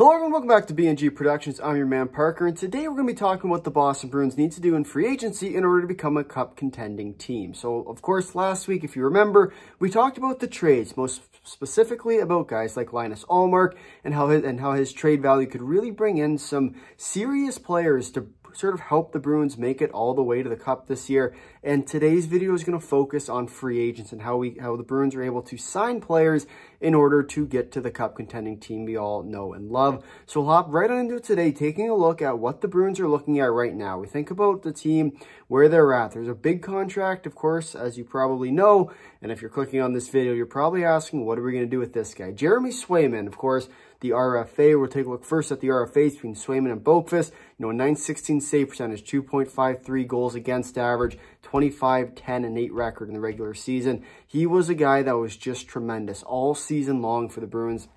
Hello everyone, welcome back to BNG Productions. I'm your man Parker, and today we're going to be talking about what the Boston Bruins need to do in free agency in order to become a cup contending team. So, of course, last week, if you remember, we talked about the trades, most specifically about guys like Linus Ullmark and how his, and how his trade value could really bring in some serious players to sort of help the Bruins make it all the way to the Cup this year. And today's video is going to focus on free agents and how we how the Bruins are able to sign players in order to get to the Cup contending team we all know and love. So we'll hop right on into today, taking a look at what the Bruins are looking at right now. We think about the team, where they're at. There's a big contract, of course, as you probably know. And if you're clicking on this video, you're probably asking, what are we going to do with this guy? Jeremy Swayman, of course, the RFA. We'll take a look first at the RFAs between Swayman and Boqvist. You know, 916 save percentage, 2.53 goals against average, 25, 10, and 8 record in the regular season. He was a guy that was just tremendous all season long for the Bruins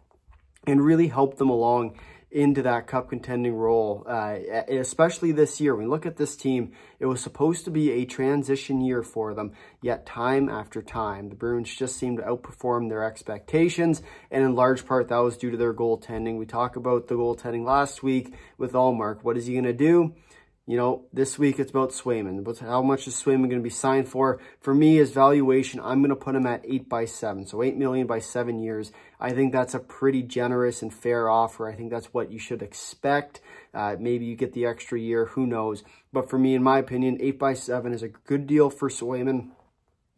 and really helped them along into that cup contending role, uh, especially this year. When we look at this team, it was supposed to be a transition year for them, yet time after time, the Bruins just seemed to outperform their expectations, and in large part, that was due to their goaltending. We talked about the goaltending last week with Ullmark. What is he going to do? You know, this week it's about Swayman. But how much is Swayman going to be signed for? For me, his valuation, I'm going to put him at 8 by 7. So 8 million by 7 years. I think that's a pretty generous and fair offer. I think that's what you should expect. Uh, maybe you get the extra year. Who knows? But for me, in my opinion, 8 by 7 is a good deal for Swayman.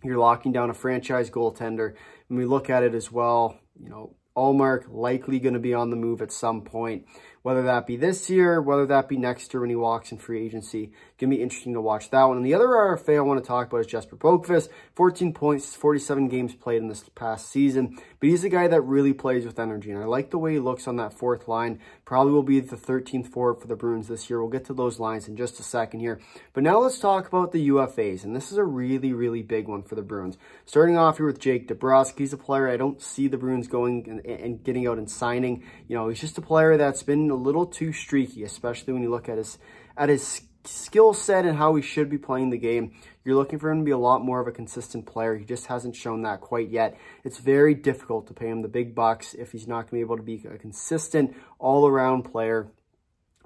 You're locking down a franchise goaltender. When we look at it as well, you know, Ullmark likely going to be on the move at some point whether that be this year, whether that be next year when he walks in free agency. Going to be interesting to watch that one. And the other RFA I want to talk about is Jesper Boqvist. 14 points, 47 games played in this past season. But he's a guy that really plays with energy. And I like the way he looks on that fourth line. Probably will be the 13th forward for the Bruins this year. We'll get to those lines in just a second here. But now let's talk about the UFAs. And this is a really, really big one for the Bruins. Starting off here with Jake DeBrusk. He's a player I don't see the Bruins going and, and getting out and signing. You know, he's just a player that's been a little too streaky, especially when you look at his at his skill set and how he should be playing the game. You're looking for him to be a lot more of a consistent player. He just hasn't shown that quite yet. It's very difficult to pay him the big bucks if he's not going to be able to be a consistent all-around player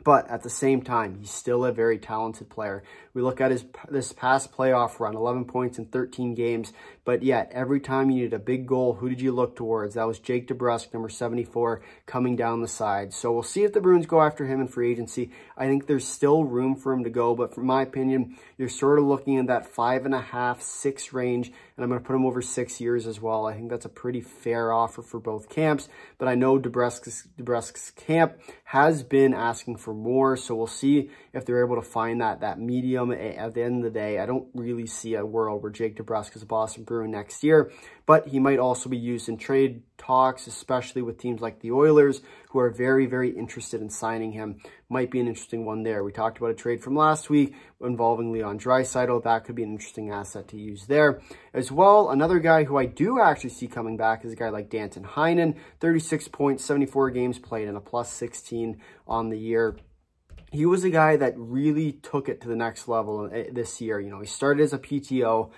but at the same time, he's still a very talented player. We look at his this past playoff run, 11 points in 13 games, but yet every time you needed a big goal, who did you look towards? That was Jake DeBrusk, number 74, coming down the side. So we'll see if the Bruins go after him in free agency. I think there's still room for him to go, but from my opinion, you're sort of looking in that five and a half, six range, and I'm going to put him over six years as well. I think that's a pretty fair offer for both camps, but I know DeBrusk's, DeBrusk's camp has been asking for more. So we'll see if they're able to find that, that medium at the end of the day. I don't really see a world where Jake DeBrusk is a Boston Bruin next year, but he might also be used in trade talks, especially with teams like the Oilers, who are very, very interested in signing him. Might be an interesting one there. We talked about a trade from last week involving Leon Draisaitl. That could be an interesting asset to use there. As well, another guy who I do actually see coming back is a guy like Danton Heinen. 36 points, 74 games played, and a plus 16 on the year he was a guy that really took it to the next level eh, this year. You know, he started as a PTO,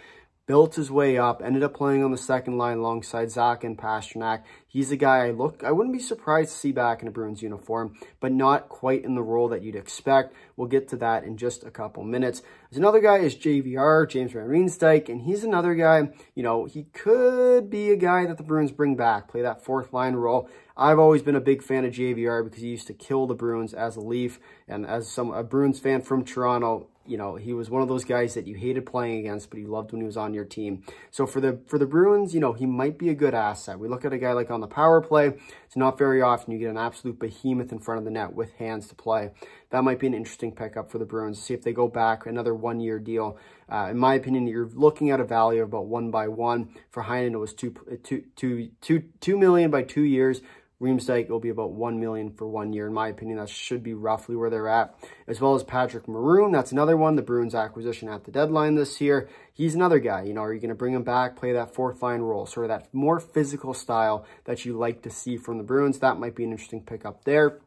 built his way up, ended up playing on the second line alongside Zach and Pastrnak. He's a guy I look, I wouldn't be surprised to see back in a Bruins uniform, but not quite in the role that you'd expect. We'll get to that in just a couple minutes. There's another guy is JVR, James Van Riemsdyk, and he's another guy, you know, he could be a guy that the Bruins bring back, play that fourth line role. I've always been a big fan of JVR because he used to kill the Bruins as a Leaf, and as some a Bruins fan from Toronto, you know, he was one of those guys that you hated playing against, but you loved when he was on your team. So for the for the Bruins, you know, he might be a good asset. We look at a guy like on the power play. It's not very often you get an absolute behemoth in front of the net with hands to play. That might be an interesting pickup for the Bruins. See if they go back another one-year deal. Uh, in my opinion, you're looking at a value of about one by one. For Heinen, it was two, two, two, two, two million by two years. Riemsdyk will be about 1 million for one year. In my opinion, that should be roughly where they're at. As well as Patrick Maroon. That's another one, the Bruins acquisition at the deadline this year. He's another guy. You know, are you going to bring him back, play that fourth line role? Sort of that more physical style that you like to see from the Bruins. That might be an interesting pickup there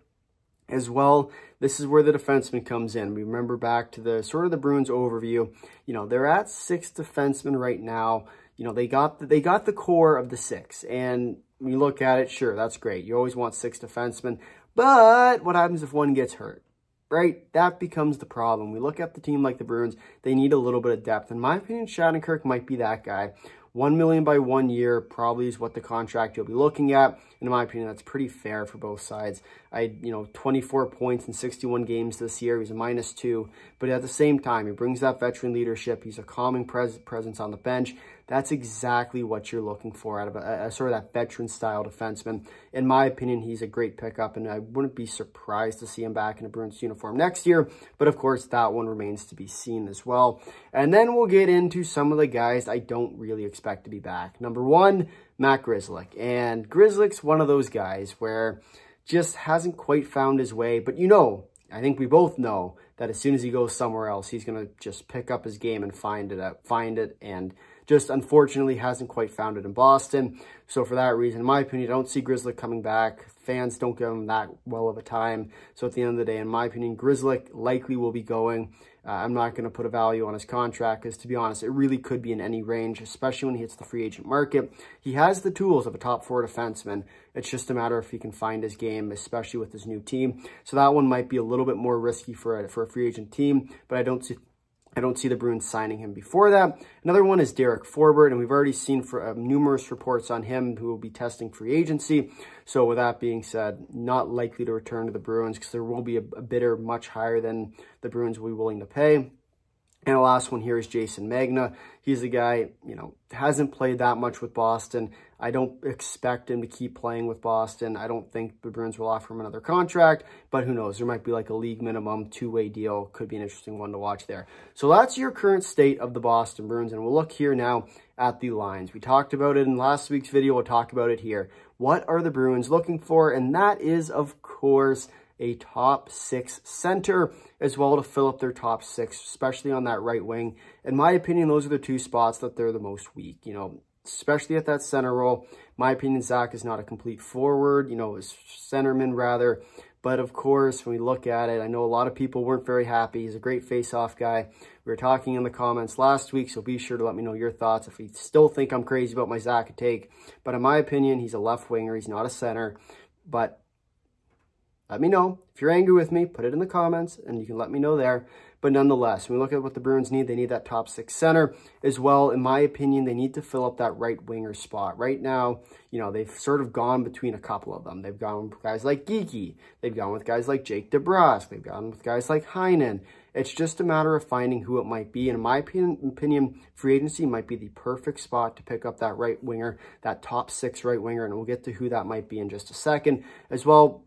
as well. This is where the defenseman comes in. We remember back to the sort of the Bruins overview. You know, they're at six defensemen right now. You know, they got the, they got the core of the six, and you look at it, sure, that's great. You always want six defensemen. But what happens if one gets hurt? Right? That becomes the problem. We look at the team like the Bruins, they need a little bit of depth. In my opinion, Shattenkirk might be that guy. One million by one year probably is what the contract you'll be looking at. In my opinion, that's pretty fair for both sides. I, you know, 24 points in 61 games this year. He's a minus two, but at the same time, he brings that veteran leadership. He's a calming pres presence on the bench. That's exactly what you're looking for out of a, a sort of that veteran style defenseman. In my opinion, he's a great pickup, and I wouldn't be surprised to see him back in a Bruins uniform next year. But of course, that one remains to be seen as well. And then we'll get into some of the guys I don't really expect to be back. Number one, Matt Grzelcyk. And Grzelcyk's one of those guys where just hasn't quite found his way. But you know, I think we both know that as soon as he goes somewhere else, he's going to just pick up his game and find it, out, find it and just unfortunately hasn't quite found it in Boston. So for that reason, in my opinion, I don't see Grzelcyk coming back. Fans don't give him that well of a time. So at the end of the day, in my opinion, Grzelcyk likely will be going. Uh, I'm not going to put a value on his contract because, to be honest, it really could be in any range, especially when he hits the free agent market. He has the tools of a top four defenseman. It's just a matter if he can find his game, especially with his new team. So that one might be a little bit more risky for a, for a free agent team, but I don't see I don't see the Bruins signing him before that. Another one is Derek Forbort, and we've already seen for, uh, numerous reports on him who will be testing free agency. So with that being said, not likely to return to the Bruins because there will be a, a bidder much higher than the Bruins will be willing to pay. And the last one here is Jayson Megna. He's a guy, you know, hasn't played that much with Boston. I don't expect him to keep playing with Boston. I don't think the Bruins will offer him another contract, but who knows? There might be like a league minimum two-way deal. Could be an interesting one to watch there. So that's your current state of the Boston Bruins, and we'll look here now at the lines. We talked about it in last week's video. We'll talk about it here. What are the Bruins looking for? And that is, of course, a top six center as well to fill up their top six, especially on that right wing. In my opinion, those are the two spots that they're the most weak, you know, especially at that center role. My opinion, Zach is not a complete forward, you know, is centerman rather. But of course, when we look at it, I know a lot of people weren't very happy. He's a great face-off guy. We were talking in the comments last week, so be sure to let me know your thoughts if you still think I'm crazy about my Zach take. But in my opinion, he's a left winger. He's not a center. But let me know. If you're angry with me, put it in the comments and you can let me know there. But nonetheless, when we look at what the Bruins need, they need that top six center as well. In my opinion, they need to fill up that right winger spot. Right now, you know, they've sort of gone between a couple of them. They've gone with guys like Geekie. They've gone with guys like Jake DeBrusk. They've gone with guys like Heinen. It's just a matter of finding who it might be. And in my opinion, free agency might be the perfect spot to pick up that right winger, that top six right winger. And we'll get to who that might be in just a second. As well,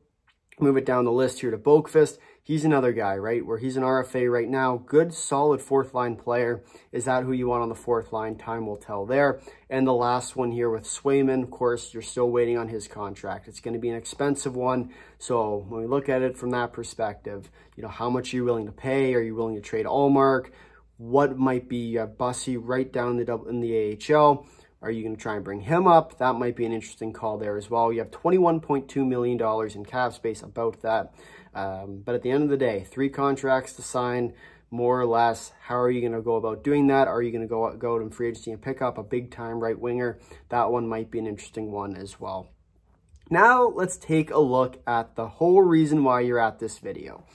Move it down the list here to Boqvist. He's another guy, right, where he's an RFA right now. Good, solid fourth line player. Is that who you want on the fourth line? Time will tell there. And the last one here with Swayman, of course, you're still waiting on his contract. It's going to be an expensive one. So when we look at it from that perspective, you know, how much are you willing to pay? Are you willing to trade Ullmark? What might be uh, Bussi right down the, in the AHL? Are you going to try and bring him up? That might be an interesting call there as well. You have $21.2 million in cap space about that. Um, but at the end of the day, three contracts to sign, more or less. How are you going to go about doing that? Are you going to go, go to free agency and pick up a big-time right winger? That one might be an interesting one as well. Now, let's take a look at the whole reason why you're at this video.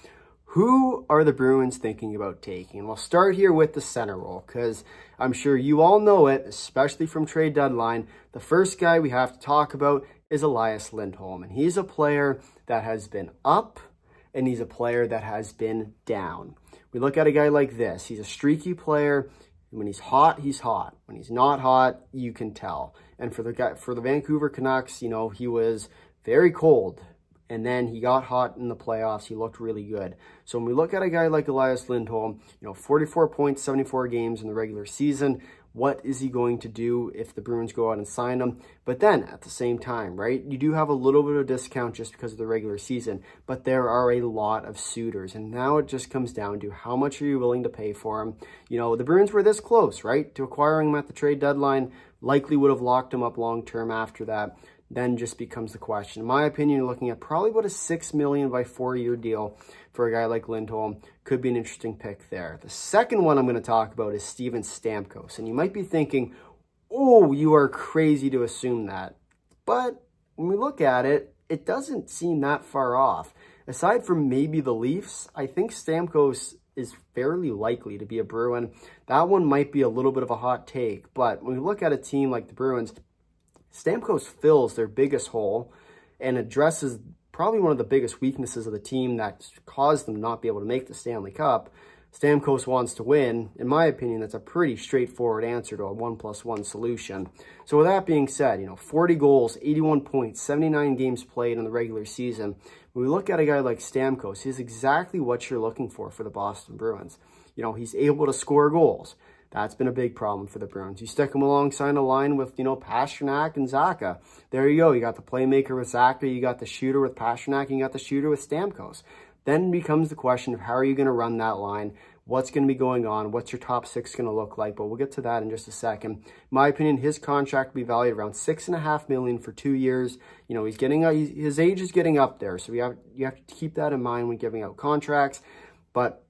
Who are the Bruins thinking about taking? We'll start here with the center role because I'm sure you all know it, especially from trade deadline. The first guy we have to talk about is Elias Lindholm. And he's a player that has been up and he's a player that has been down. We look at a guy like this. He's a streaky player. When he's hot, he's hot. When he's not hot, you can tell. And for the guy, for the Vancouver Canucks, you know, he was very cold and then he got hot in the playoffs. He looked really good. So when we look at a guy like Elias Lindholm, you know, 44 points, 74 games in the regular season, what is he going to do if the Bruins go out and sign him? But then at the same time, right, you do have a little bit of discount just because of the regular season, but there are a lot of suitors. And now it just comes down to how much are you willing to pay for him? You know, the Bruins were this close, right, to acquiring him at the trade deadline, likely would have locked him up long term after that then just becomes the question. In my opinion, looking at probably about a 6 million by four-year deal for a guy like Lindholm. Could be an interesting pick there. The second one I'm going to talk about is Steven Stamkos. And you might be thinking, oh, you are crazy to assume that. But when we look at it, it doesn't seem that far off. Aside from maybe the Leafs, I think Stamkos is fairly likely to be a Bruin. That one might be a little bit of a hot take, but when we look at a team like the Bruins, Stamkos fills their biggest hole and addresses probably one of the biggest weaknesses of the team that caused them not be able to make the Stanley Cup. Stamkos wants to win. In my opinion, that's a pretty straightforward answer to a one plus one solution. So with that being said, you know, 40 goals, 81 points, 79 games played in the regular season. When we look at a guy like Stamkos, he's exactly what you're looking for for the Boston Bruins. You know, he's able to score goals. That's been a big problem for the Bruins. You stick him alongside a line with, you know, Pastrnak and Zacha. There you go. You got the playmaker with Zacha. You got the shooter with Pastrnak. And you got the shooter with Stamkos. Then becomes the question of how are you going to run that line? What's going to be going on? What's your top six going to look like? But we'll get to that in just a second. My opinion, his contract will be valued around six and a half million for two years. You know, he's getting his age is getting up there, so we have you have to keep that in mind when giving out contracts. But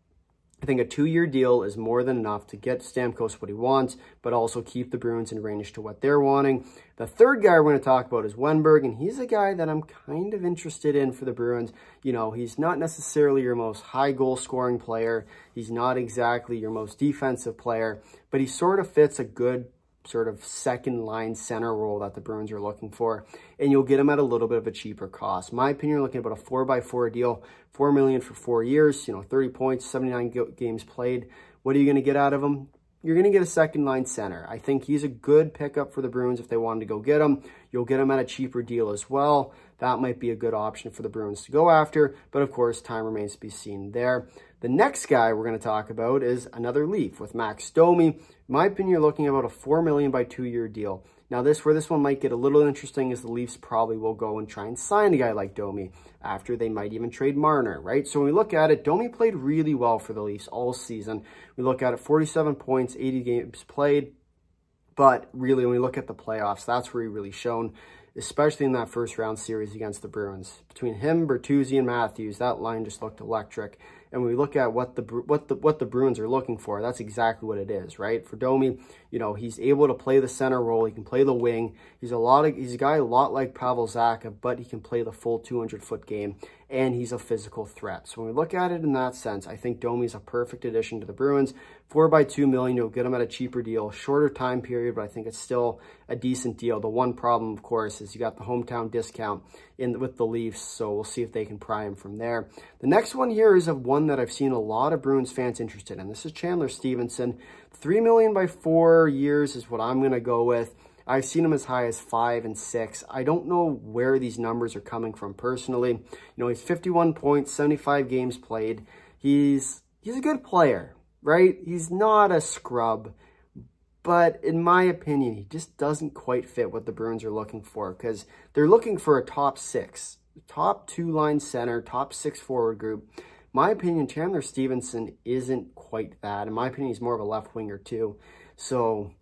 I think a two-year deal is more than enough to get Stamkos what he wants, but also keep the Bruins in range to what they're wanting. The third guy we're going to talk about is Wennberg, and he's a guy that I'm kind of interested in for the Bruins. You know, he's not necessarily your most high goal-scoring player. He's not exactly your most defensive player, but he sort of fits a good sort of second line center role that the Bruins are looking for. And you'll get him at a little bit of a cheaper cost. My opinion, you're looking at about a four by four deal, four million for four years, you know, 30 points, 79 games played. What are you going to get out of him? You're going to get a second line center. I think he's a good pickup for the Bruins if they wanted to go get him. You'll get him at a cheaper deal as well. That might be a good option for the Bruins to go after. But of course, time remains to be seen there. The next guy we're going to talk about is another Leaf with Max Domi. In my opinion, you're looking about a 4 million by two-year deal. Now, this where this one might get a little interesting is the Leafs probably will go and try and sign a guy like Domi after they might even trade Marner, right? So when we look at it, Domi played really well for the Leafs all season. We look at it, 47 points, 80 games played. But really, when we look at the playoffs, that's where he really shone especially in that first round series against the Bruins. Between him, Bertuzzi, and Matthews, that line just looked electric. And we look at what the what the what the Bruins are looking for, that's exactly what it is, right? For Domi, you know, he's able to play the center role. He can play the wing. He's a lot of he's a guy a lot like Pavel Zacha, but he can play the full 200 foot game, and he's a physical threat. So when we look at it in that sense, I think Domi's a perfect addition to the Bruins. Four by two million, you'll get him at a cheaper deal, shorter time period, but I think it's still a decent deal. The one problem, of course, is you got the hometown discount in with the Leafs, so we'll see if they can pry him from there. The next one here is a one that I've seen a lot of Bruins fans interested in. This is Chandler Stephenson. Three million by four years is what I'm going to go with. I've seen him as high as five and six. I don't know where these numbers are coming from personally. You know, he's 51 points, 75 games played. He's he's a good player, right? He's not a scrub. But in my opinion, he just doesn't quite fit what the Bruins are looking for because they're looking for a top six, top two line center, top six forward group. My opinion, Chandler Stephenson isn't quite that. In my opinion, he's more of a left winger too. So,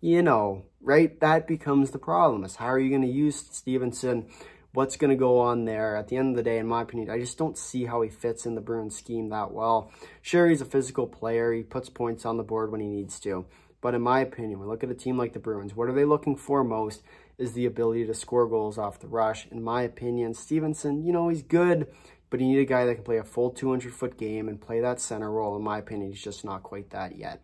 you know, right? That becomes the problem is how are you going to use Stephenson? What's going to go on there? At the end of the day, in my opinion, I just don't see how he fits in the Bruins scheme that well. Sure, he's a physical player. He puts points on the board when he needs to. But in my opinion, we look at a team like the Bruins, what are they looking for most is the ability to score goals off the rush. In my opinion, Stephenson, you know, he's good, but you need a guy that can play a full 200-foot game and play that center role. In my opinion, he's just not quite that yet.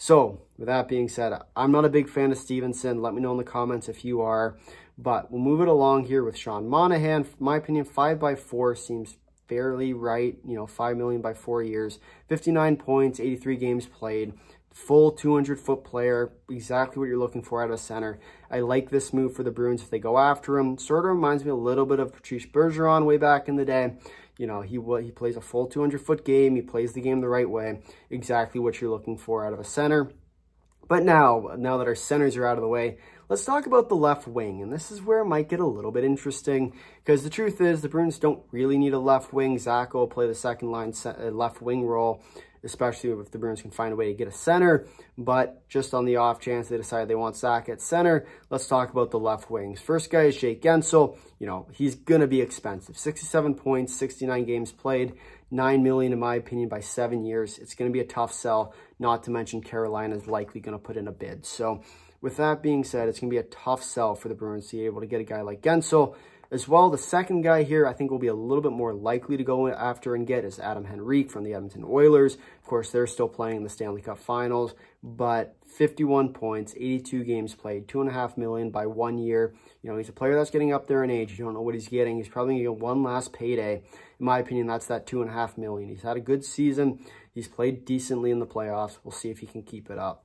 So, with that being said, I'm not a big fan of Stephenson. Let me know in the comments if you are. But we'll move it along here with Sean Monahan. My opinion, 5 by 4 seems fairly right. You know, 5 million by 4 years. 59 points, 83 games played full 200 foot player, exactly what you're looking for out of center. I like this move for the Bruins if they go after him. Sort of reminds me a little bit of Patrice Bergeron way back in the day. You know, he he plays a full 200 foot game. He plays the game the right way. Exactly what you're looking for out of a center. But now, now that our centers are out of the way, let's talk about the left wing. And this is where it might get a little bit interesting because the truth is the Bruins don't really need a left wing. Zach will play the second line uh, left wing role especially if the Bruins can find a way to get a center. But just on the off chance they decide they want Zach at center, let's talk about the left wings. First guy is Jake Guentzel. You know, he's going to be expensive. 67 points, 69 games played, 9 million in my opinion by seven years. It's going to be a tough sell, not to mention Carolina is likely going to put in a bid. So with that being said, it's going to be a tough sell for the Bruins to be able to get a guy like Guentzel. As well, the second guy here I think will be a little bit more likely to go after and get is Adam Henrique from the Edmonton Oilers. Of course, they're still playing in the Stanley Cup Finals, but 51 points, 82 games played, two and a half million by one year. You know, he's a player that's getting up there in age. You don't know what he's getting. He's probably going to get one last payday. In my opinion, that's that two and a half million. He's had a good season. He's played decently in the playoffs. We'll see if he can keep it up.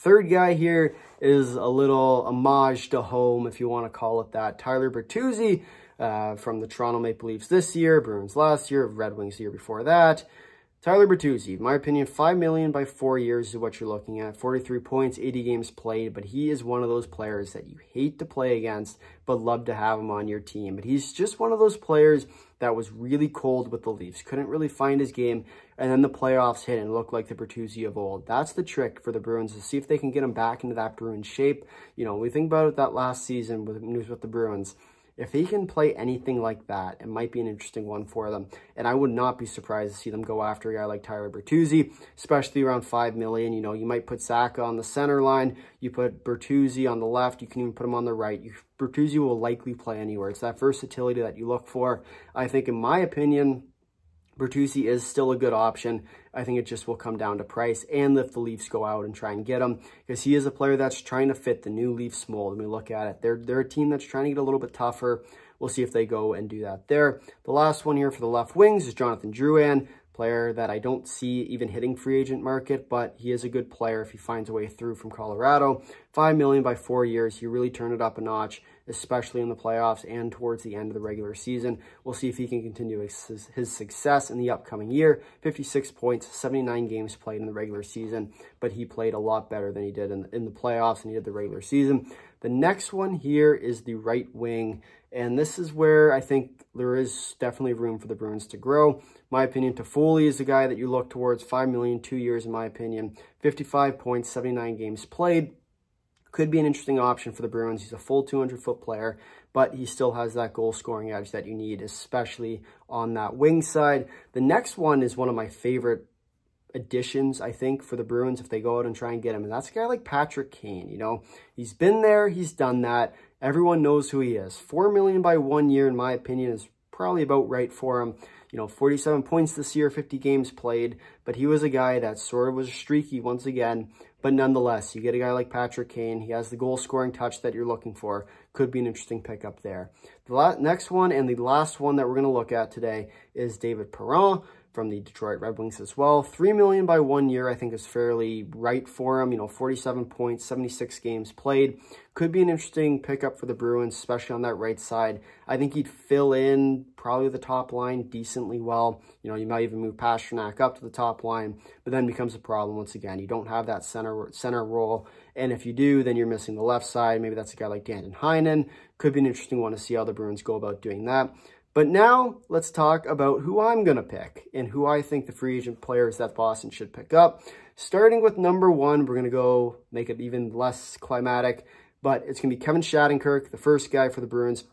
Third guy here is a little homage to home, if you want to call it that. Tyler Bertuzzi uh, from the Toronto Maple Leafs this year, Bruins last year, Red Wings the year before that. Tyler Bertuzzi, in my opinion, 5 million by four years is what you're looking at. 43 points, 80 games played, but he is one of those players that you hate to play against, but love to have him on your team. But he's just one of those players that was really cold with the Leafs. Couldn't really find his game, and then the playoffs hit and looked like the Bertuzzi of old. That's the trick for the Bruins to see if they can get him back into that Bruins shape. You know, we think about it that last season with news with the Bruins. If he can play anything like that, it might be an interesting one for them. And I would not be surprised to see them go after a guy like Tyler Bertuzzi, especially around 5 million. You know, you might put Zacha on the center line. You put Bertuzzi on the left. You can even put him on the right. You, Bertuzzi will likely play anywhere. It's that versatility that you look for. I think, in my opinion, Bertuzzi is still a good option. I think it just will come down to price and if the Leafs go out and try and get him because he is a player that's trying to fit the new Leafs mold. When we look at it, they're, they're a team that's trying to get a little bit tougher. We'll see if they go and do that there. The last one here for the left wings is Jonathan Drouin player that I don't see even hitting free agent market, but he is a good player if he finds a way through from Colorado. Five million by four years. He really turned it up a notch, especially in the playoffs and towards the end of the regular season. We'll see if he can continue his, his success in the upcoming year. 56 points, 79 games played in the regular season, but he played a lot better than he did in, in the playoffs and he did the regular season. The next one here is the right wing and this is where I think there is definitely room for the Bruins to grow. My opinion, Toffoli is the guy that you look towards. Five million, two years, in my opinion. 55 points, 79 games played. Could be an interesting option for the Bruins. He's a full 200-foot player, but he still has that goal-scoring edge that you need, especially on that wing side. The next one is one of my favorite additions, I think, for the Bruins if they go out and try and get him. And that's a guy like Patrick Kane, you know. He's been there, he's done that. Everyone knows who he is. Four million by one year, in my opinion, is probably about right for him. You know, 47 points this year, 50 games played, but he was a guy that sort of was streaky once again. But nonetheless, you get a guy like Patrick Kane. He has the goal-scoring touch that you're looking for. Could be an interesting pickup there. The next one and the last one that we're going to look at today is David Perron from the Detroit Red Wings as well. Three million by one year, I think is fairly right for him. You know, 47 points, 76 games played. Could be an interesting pickup for the Bruins, especially on that right side. I think he'd fill in probably the top line decently well. You know, you might even move Pastrnak up to the top line, but then becomes a problem once again. You don't have that center center role, and if you do, then you're missing the left side. Maybe that's a guy like Danton Heinen. Could be an interesting one to see how the Bruins go about doing that. But now let's talk about who I'm going to pick and who I think the free agent players that Boston should pick up. Starting with number one, we're going to go make it even less climatic, but it's going to be Kevin Shattenkirk, the first guy for the Bruins.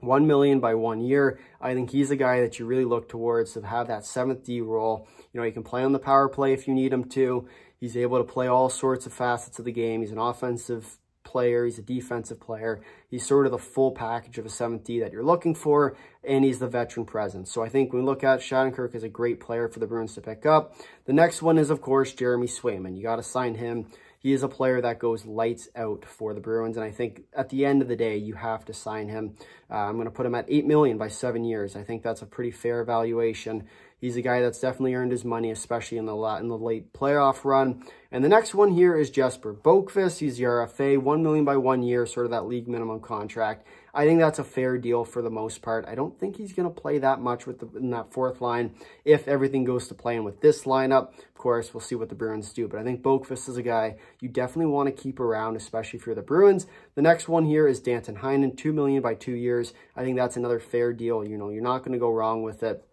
One million by one year. I think he's a guy that you really look towards to have that seventh D role. You know, he can play on the power play if you need him to. He's able to play all sorts of facets of the game. He's an offensive player. He's a defensive player. He's sort of the full package of a 7th D that you're looking for, and he's the veteran presence. So I think when we look at Shattenkirk as a great player for the Bruins to pick up. The next one is, of course, Jeremy Swayman. You got to sign him. He is a player that goes lights out for the Bruins, and I think at the end of the day, you have to sign him. Uh, I'm going to put him at 8 million by seven years. I think that's a pretty fair valuation. He's a guy that's definitely earned his money, especially in the in the late playoff run. And the next one here is Jesper Boqvist. He's the RFA, 1 million by one year, sort of that league minimum contract. I think that's a fair deal for the most part. I don't think he's going to play that much with the, in that fourth line if everything goes to plan with this lineup. Of course, we'll see what the Bruins do, but I think Boqvist is a guy you definitely want to keep around, especially if you're the Bruins. The next one here is Danton Heinen, 2 million by two years. I think that's another fair deal. You know, you're not going to go wrong with it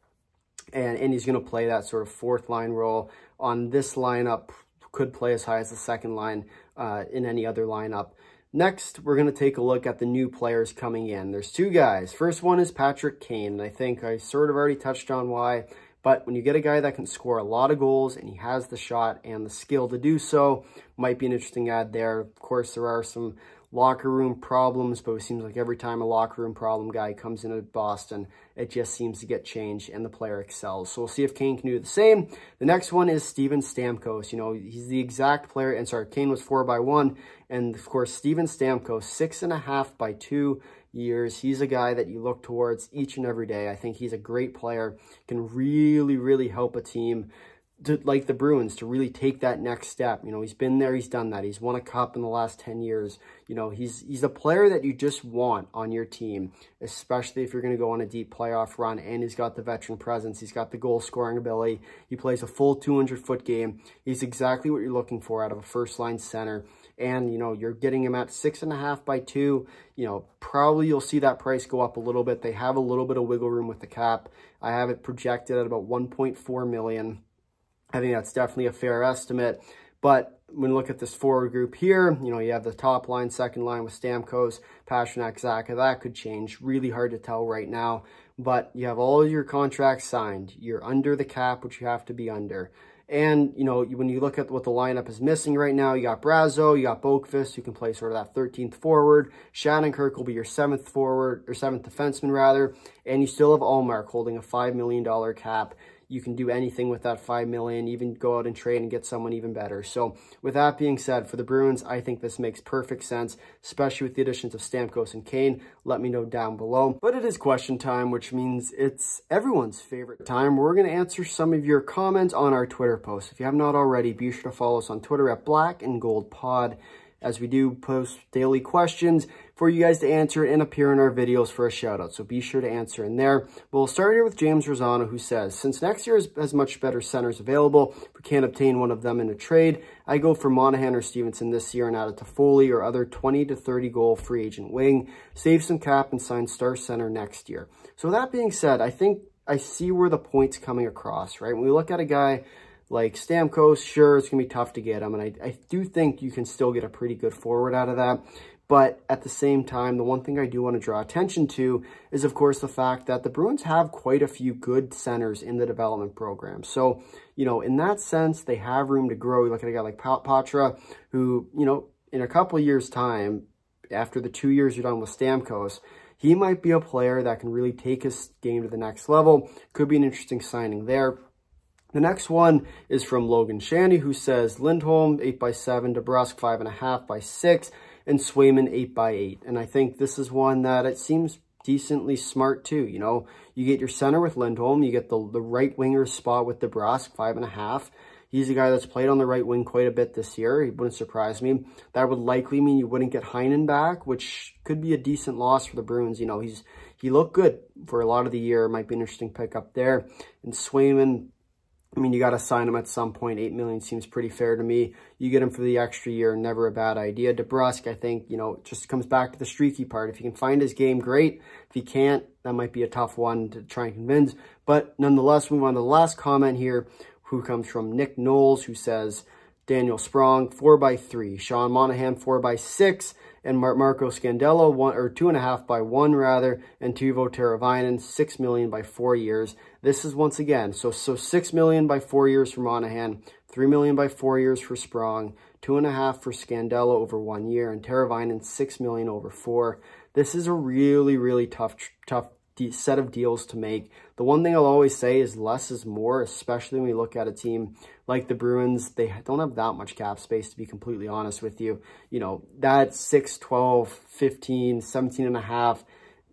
and, and he's going to play that sort of fourth line role on this lineup, could play as high as the second line uh, in any other lineup. Next, we're going to take a look at the new players coming in. There's two guys. First one is Patrick Kane, and I think I sort of already touched on why, but when you get a guy that can score a lot of goals and he has the shot and the skill to do so, might be an interesting ad there. Of course, there are some locker room problems, but it seems like every time a locker room problem guy comes into Boston, it just seems to get changed and the player excels. So we'll see if Kane can do the same. The next one is Steven Stamkos. You know, he's the exact player, and sorry, Kane was four by one, and of course, Steven Stamkos, six and a half by two years. He's a guy that you look towards each and every day. I think he's a great player, can really, really help a team to, like the Bruins to really take that next step. You know, he's been there, he's done that. He's won a cup in the last 10 years. You know, he's he's a player that you just want on your team, especially if you're going to go on a deep playoff run and he's got the veteran presence. He's got the goal scoring ability. He plays a full 200-foot game. He's exactly what you're looking for out of a first-line center. And, you know, you're getting him at six and a half by two. You know, probably you'll see that price go up a little bit. They have a little bit of wiggle room with the cap. I have it projected at about 1.4 million. I think that's definitely a fair estimate. But when you look at this forward group here, you know, you have the top line, second line with Stamkos, Pastrnak, Zacha. That could change. Really hard to tell right now. But you have all your contracts signed. You're under the cap, which you have to be under. And, you know, when you look at what the lineup is missing right now, you got Brazeau, you got Boqvist, who can play sort of that 13th forward. Shattenkirk will be your 7th forward, or 7th defenseman, rather. And you still have Ullmark holding a $5 million cap you can do anything with that 5 million, even go out and trade and get someone even better. So with that being said, for the Bruins, I think this makes perfect sense, especially with the additions of Stamkos and Kane. Let me know down below. But it is question time, which means it's everyone's favorite time. We're going to answer some of your comments on our Twitter post. If you have not already, be sure to follow us on Twitter at Black and Gold Pod as we do post daily questions for you guys to answer and appear in our videos for a shout out. So be sure to answer in there. We'll start here with James Rosano who says, since next year has as much better centers available, if we can't obtain one of them in a trade, I go for Monahan or Stephenson this year and add it Toffoli or other 20 to 30 goal free agent wing, save some cap and sign star center next year. So that being said, I think I see where the point's coming across, right? When we look at a guy like Stamkos, sure, it's going to be tough to get him. And I, I do think you can still get a pretty good forward out of that. But at the same time, the one thing I do want to draw attention to is, of course, the fact that the Bruins have quite a few good centers in the development program. So, you know, in that sense, they have room to grow. You look at a guy like Poitras, who, you know, in a couple years' time, after the two years you're done with Stamkos, he might be a player that can really take his game to the next level. Could be an interesting signing there. The next one is from Logan Shandy, who says Lindholm 8 by 7 DeBrusk 5.5 by 6 and Swayman 8 by 8 And I think this is one that it seems decently smart too. You know, you get your center with Lindholm, you get the, the right winger spot with DeBrusk 5.5. He's a guy that's played on the right wing quite a bit this year. He wouldn't surprise me. That would likely mean you wouldn't get Heinen back, which could be a decent loss for the Bruins. You know, he's he looked good for a lot of the year. Might be an interesting pickup there. And Swayman, I mean, you got to sign him at some point. 8 million seems pretty fair to me. You get him for the extra year, never a bad idea. DeBrusk, I think, you know, just comes back to the streaky part. If you can find his game, great. If you can't, that might be a tough one to try and convince. But nonetheless, we move on to the last comment here, who comes from Nick Knowles, who says, Daniel Sprong, 4 by 3 Sean Monahan, 4 by 6 and Mar Marco Scandella, one or two and a half by one rather, and Teuvo Teravainen, six million by four years. This is once again, so so six million by four years for Monahan, three million by four years for Sprong, two and a half for Scandella over one year, and Teravainen six million over four. This is a really, really tough, tough set of deals to make. The one thing I'll always say is less is more, especially when we look at a team like the Bruins. They don't have that much cap space, to be completely honest with you. You know, that 6, 12, 15, 17 and a half,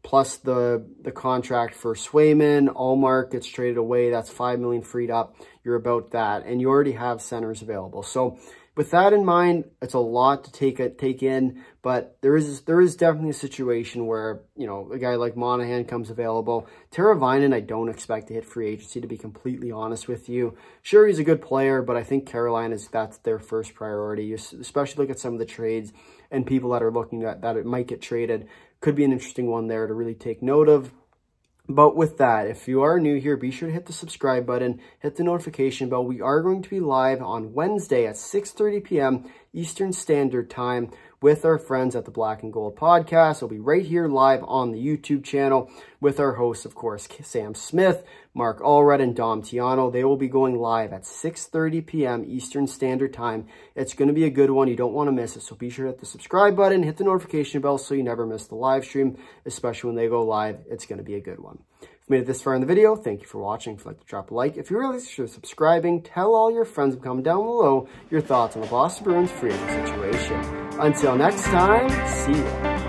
plus the, the contract for Swayman, Ullmark gets traded away. That's 5 million freed up. You're about that. And you already have centers available. So with that in mind, it's a lot to take a, take in, but there is there is definitely a situation where, you know, a guy like Monahan comes available. Teravainen, I don't expect to hit free agency, to be completely honest with you. Sure, he's a good player, but I think Carolina is that's their first priority, especially look at some of the trades and people that are looking at that it might get traded. Could be an interesting one there to really take note of. But with that, if you are new here, be sure to hit the subscribe button, hit the notification bell. We are going to be live on Wednesday at 6.30 p.m. Eastern Standard Time with our friends at the Black and Gold podcast. It'll be right here live on the YouTube channel with our hosts, of course, Sam Smith, Mark Allred, and Dom Tiano. They will be going live at 6.30 p.m. Eastern Standard Time. It's going to be a good one. You don't want to miss it. So be sure to hit the subscribe button, hit the notification bell so you never miss the live stream, especially when they go live. It's going to be a good one. Made it this far in the video, thank you for watching. If you'd like to drop a like, if you're really sure subscribing, tell all your friends and comment down below your thoughts on the Boston Bruins free agent situation. Until next time, see you.